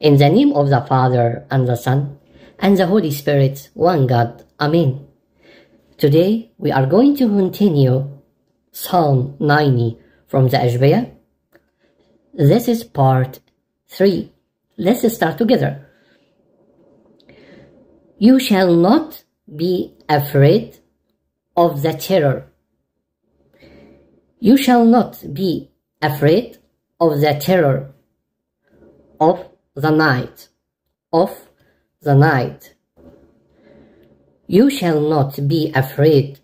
In the name of the Father, and the Son, and the Holy Spirit, one God. Amen. Today we are going to continue Psalm 90 from the Agpeya. This is part 3. Let's start together. You shall not be afraid of the terror. You shall not be afraid of the terror of the night, of the night. You shall not be afraid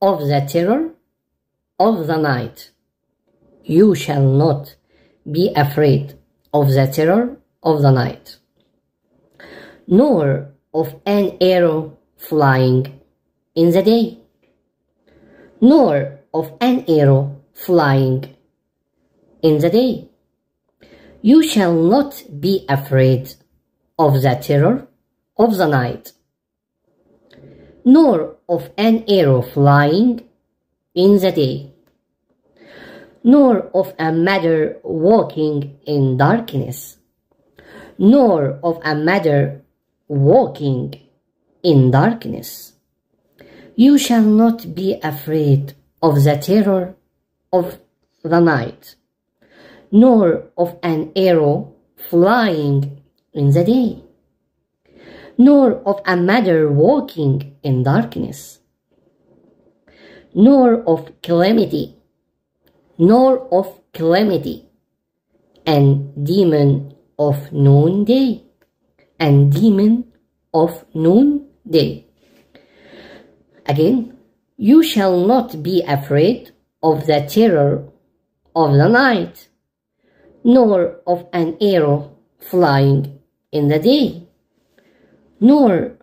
of the terror of the night. You shall not be afraid of the terror of the night, nor of an arrow flying in the day, nor of an arrow flying in the day. You shall not be afraid of the terror of the night, nor of an arrow flying in the day, nor of a matter walking in darkness, nor of a matter walking in darkness. You shall not be afraid of the terror of the night, nor of an arrow flying in the day, nor of a matter walking in darkness, nor of calamity, nor of calamity, and demon of noonday, and demon of noonday. Again, you shall not be afraid of the terror of the night, nor of an arrow flying in the day, nor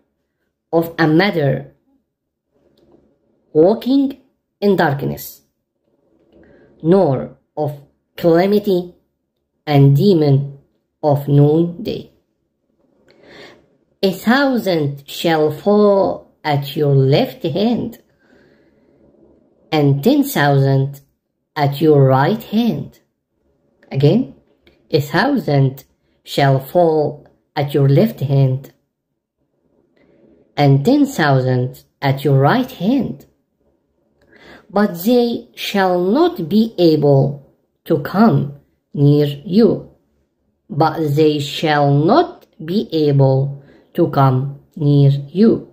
of a matter walking in darkness, nor of calamity and demon of noonday. A thousand shall fall at your left hand, and ten thousand at your right hand. Again, a thousand shall fall at your left hand, and ten thousand at your right hand, but they shall not be able to come near you, but they shall not be able to come near you.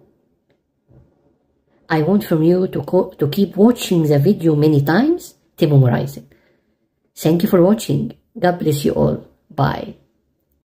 I want from you to, to keep watching the video many times to memorize it. Thank you for watching. God bless you all. Bye.